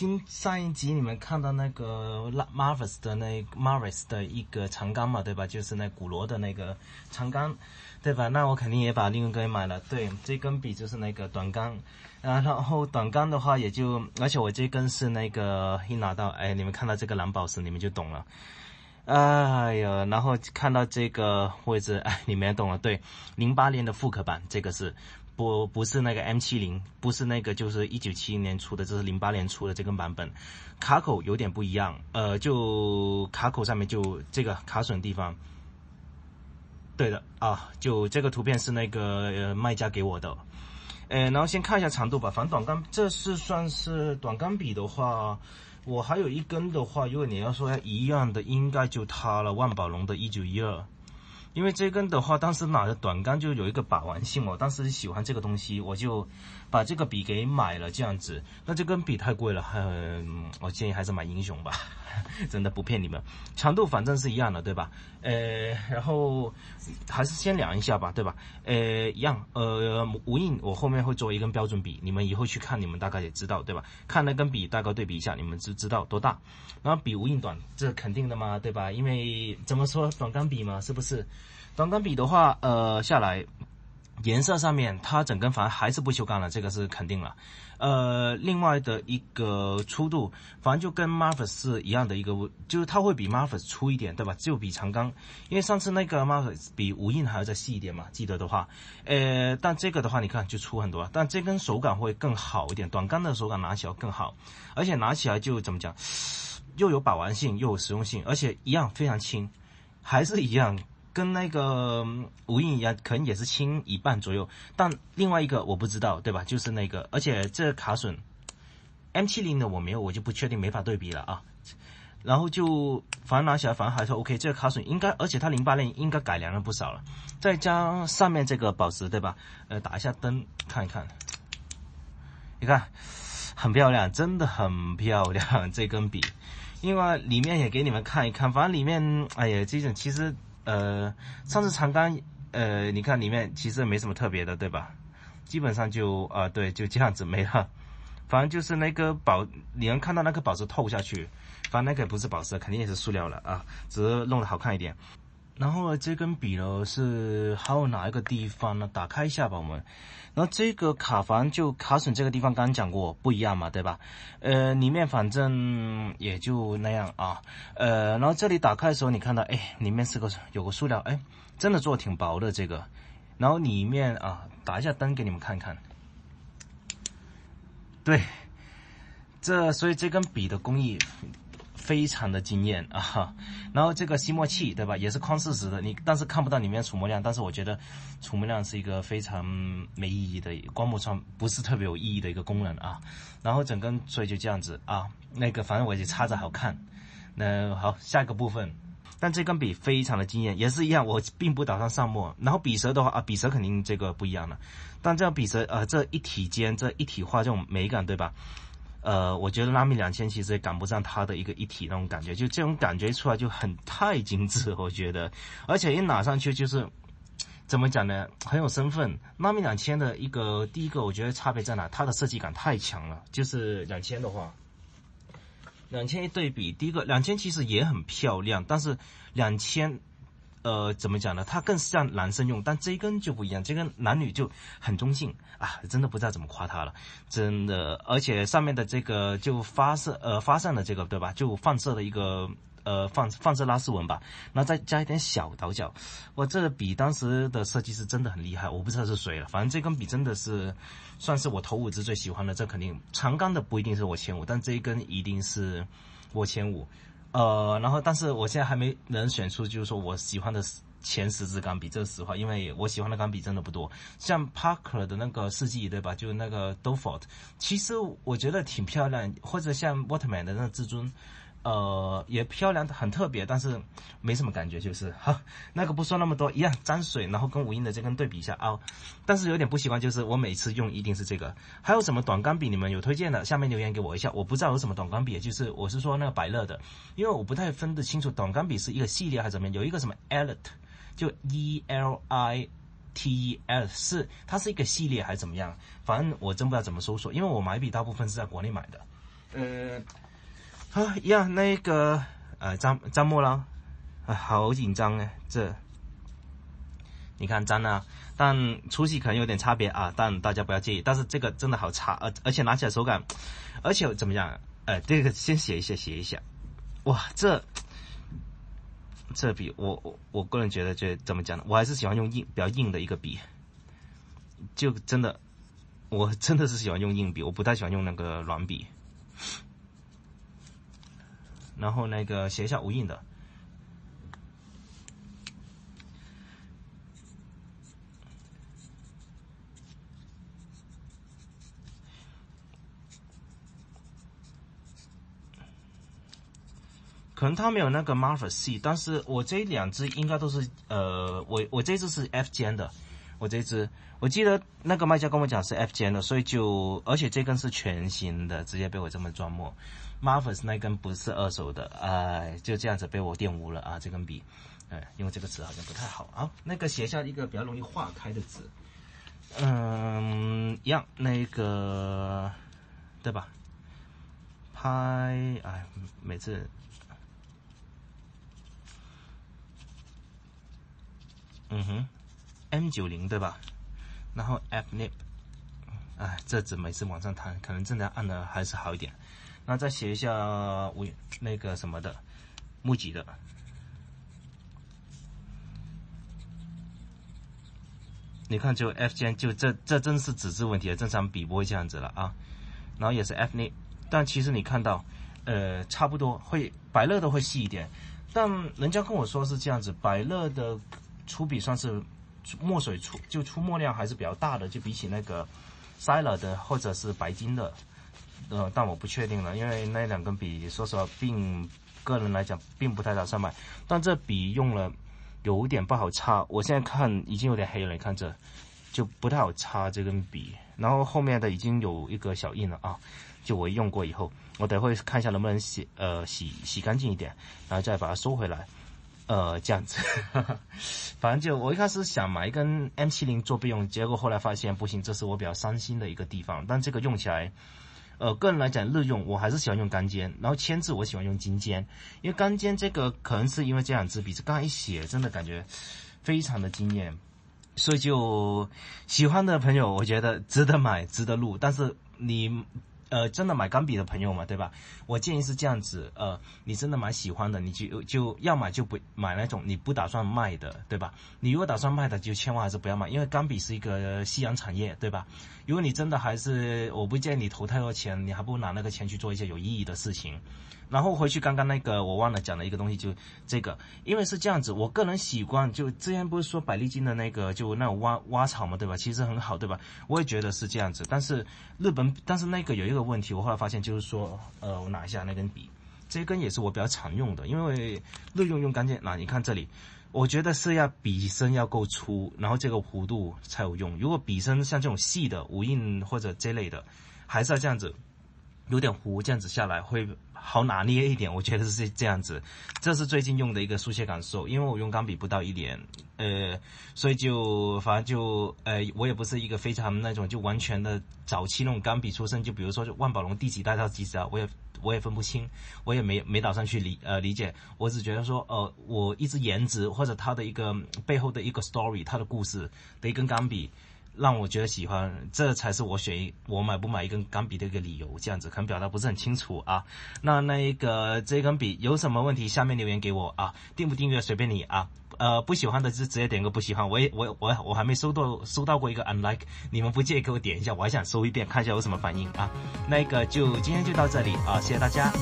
刚上一集你们看到那个 Marvis 的那 Marvis 的一个长杆嘛，对吧？就是那古罗的那个长杆，对吧？那我肯定也把另一个买了。对，这根笔就是那个短杆，啊，然后短杆的话也就，而且我这根是那个一拿到，哎，你们看到这个蓝宝石，你们就懂了。哎呀，然后看到这个位置，哎，你们也懂了。对，零八年的复刻版，这个是。不不是那个 M 七零，不是那个，就是一九七零年出的，这是零八年出的这个版本，卡口有点不一样，呃，就卡口上面就这个卡损地方，对的啊，就这个图片是那个卖家给我的，呃，然后先看一下长度吧，反正短杆这是算是短杆笔的话，我还有一根的话，如果你要说要一样的，应该就它了，万宝龙的一九一二。因为这根的话，当时拿的短杆就有一个把玩性我当时喜欢这个东西，我就把这个笔给买了，这样子。那这根笔太贵了，很，我建议还是买英雄吧，真的不骗你们。长度反正是一样的，对吧？呃，然后还是先量一下吧，对吧？呃，一样，呃，无印我后面会做一根标准笔，你们以后去看，你们大概也知道，对吧？看那根笔大概对比一下，你们就知道多大。然后比无印短，这肯定的嘛，对吧？因为怎么说，短杆笔嘛，是不是？短杆笔的话，呃，下来颜色上面，它整根反正还是不锈钢了，这个是肯定了。呃，另外的一个粗度，反正就跟 Marvis 是一样的一个，就是它会比 Marvis 粗一点，对吧？就比长钢，因为上次那个 Marvis 比无印还要再细一点嘛，记得的话。呃，但这个的话，你看就粗很多，但这根手感会更好一点，短杆的手感拿起来更好，而且拿起来就怎么讲，又有把玩性，又有实用性，而且一样非常轻，还是一样。跟那个无印一样，可能也是轻一半左右，但另外一个我不知道，对吧？就是那个，而且这卡损，M 七零的我没有，我就不确定，没法对比了啊。然后就反正拿起来反正还是 OK，这个卡损应该，而且它零八年应该改良了不少了。再加上面这个宝石，对吧？呃，打一下灯看一看，你看很漂亮，真的很漂亮这根笔。另外里面也给你们看一看，反正里面，哎呀，这种其实。呃，上次长杆，呃，你看里面其实没什么特别的，对吧？基本上就啊，对，就这样子没了。反正就是那个宝，你能看到那个宝石透下去，反正那个不是宝石，肯定也是塑料了啊，只是弄得好看一点。然后呢这根笔呢是还有哪一个地方呢？打开一下吧，我们。然后这个卡反就卡损这个地方，刚刚讲过不一样嘛，对吧？呃，里面反正也就那样啊。呃，然后这里打开的时候，你看到哎，里面是个有个塑料，哎，真的做挺薄的这个。然后里面啊，打一下灯给你们看看。对，这所以这根笔的工艺。非常的惊艳啊！然后这个吸墨器对吧，也是框四十的，你但是看不到里面储墨量，但是我觉得储墨量是一个非常没意义的光幕上不是特别有意义的一个功能啊。然后整根所以就这样子啊，那个反正我就插着好看。那好，下一个部分，但这根笔非常的惊艳，也是一样，我并不打算上墨。然后笔舌的话啊，笔舌肯定这个不一样了，但这样笔舌呃这一体间这一体化这种美感对吧？呃，我觉得拉米两千其实也赶不上它的一个一体那种感觉，就这种感觉出来就很太精致，我觉得，而且一拿上去就是怎么讲呢，很有身份。拉米两千的一个第一个，我觉得差别在哪？它的设计感太强了。就是两千的话，两千一对比，第一个两千其实也很漂亮，但是两千。呃，怎么讲呢？它更像男生用，但这一根就不一样，这根男女就很中性啊！真的不知道怎么夸它了，真的。而且上面的这个就发射呃发散的这个对吧？就放射的一个呃放放射拉丝纹吧，那再加一点小倒角。我这个笔当时的设计师真的很厉害，我不知道是谁了。反正这根笔真的是算是我头五支最喜欢的，这肯定长杆的不一定是我前五，但这一根一定是我前五。呃，然后，但是我现在还没能选出，就是说我喜欢的前十支钢笔，这是实话，因为我喜欢的钢笔真的不多。像 Parker 的那个世纪，对吧？就那个 d o f o r t 其实我觉得挺漂亮，或者像 Waterman 的那个至尊。呃，也漂亮，很特别，但是没什么感觉，就是哈，那个不说那么多，一样沾水，然后跟无印的这根对比一下啊，但是有点不习惯，就是我每次用一定是这个。还有什么短钢笔你们有推荐的？下面留言给我一下，我不知道有什么短钢笔，就是我是说那个百乐的，因为我不太分得清楚短钢笔是一个系列还是怎么样，有一个什么 Elit，就 E L I T E L，是它是一个系列还是怎么样？反正我真不知道怎么搜索，因为我买笔大部分是在国内买的。呃，好呀，那个呃，张张墨了，啊，好紧张哎，这，你看粘了，但粗细可能有点差别啊，但大家不要介意。但是这个真的好差，而而且拿起来手感，而且怎么样？哎，这个先写一下，写一下。哇，这这笔我我我个人觉得，就怎么讲呢？我还是喜欢用硬比较硬的一个笔，就真的，我真的是喜欢用硬笔，我不太喜欢用那个软笔。然后那个写一下无印的。可能它没有那个 Marvel C，但是我这两只应该都是呃，我我这只是 F 尖的，我这只我记得那个卖家跟我讲是 F 尖的，所以就而且这根是全新的，直接被我这么装墨。Marvel 那根不是二手的，哎，就这样子被我玷污了啊！这根笔，哎，用这个纸好像不太好啊。那个写下一个比较容易化开的字，嗯，一样那个对吧？拍，哎，每次。嗯哼，M 九零对吧？然后 F nip 哎，这只每次往上弹，可能真的按的还是好一点。那再写一下我那个什么的木吉的，你看就 F 尖，就这这真是纸质问题，正常笔不会这样子了啊。然后也是 F nib，但其实你看到，呃，差不多会百乐的会细一点，但人家跟我说是这样子，百乐的。出笔算是墨水出就出墨量还是比较大的，就比起那个塞了的或者是白金的，呃，但我不确定了，因为那两根笔说实话，并个人来讲并不太打算买。但这笔用了有点不好擦，我现在看已经有点黑了，你看这就不太好擦这根笔。然后后面的已经有一个小印了啊，就我用过以后，我等会看一下能不能洗呃洗洗干净一点，然后再把它收回来。呃，这样子，反正就我一开始想买一根 M 七零做备用，结果后来发现不行，这是我比较伤心的一个地方。但这个用起来，呃，个人来讲日用，我还是喜欢用钢尖。然后签字我喜欢用金尖，因为钢尖这个可能是因为这两支笔刚一写，真的感觉非常的惊艳，所以就喜欢的朋友，我觉得值得买，值得录。但是你。呃，真的买钢笔的朋友嘛，对吧？我建议是这样子，呃，你真的蛮喜欢的，你就就要买就不买那种你不打算卖的，对吧？你如果打算卖的，就千万还是不要买，因为钢笔是一个夕阳产业，对吧？如果你真的还是，我不建议你投太多钱，你还不如拿那个钱去做一些有意义的事情。然后回去刚刚那个我忘了讲的一个东西，就这个，因为是这样子，我个人习惯就之前不是说百利金的那个就那种挖挖草嘛，对吧？其实很好，对吧？我也觉得是这样子，但是日本，但是那个有一个问题，我后来发现就是说，呃，我拿一下那根笔，这根也是我比较常用的，因为日用用干净。那你看这里，我觉得是要笔身要够粗，然后这个弧度才有用。如果笔身像这种细的无印或者这类的，还是要这样子。有点弧，这样子下来会好拿捏一点，我觉得是这样子。这是最近用的一个书写感受，因为我用钢笔不到一年，呃，所以就反正就呃，我也不是一个非常那种就完全的早期那种钢笔出身，就比如说万宝龙第几代到几代，我也我也分不清，我也没没打算去理呃理解，我只觉得说呃，我一支颜值或者它的一个背后的一个 story，它的故事的一根钢笔。让我觉得喜欢，这才是我选一我买不买一根钢笔的一个理由。这样子可能表达不是很清楚啊。那那一个这根笔有什么问题，下面留言给我啊。订不订阅随便你啊。呃，不喜欢的就直接点个不喜欢。我也我我我还没收到收到过一个 unlike，你们不介意给我点一下，我还想收一遍，看一下有什么反应啊。那个就今天就到这里啊，谢谢大家。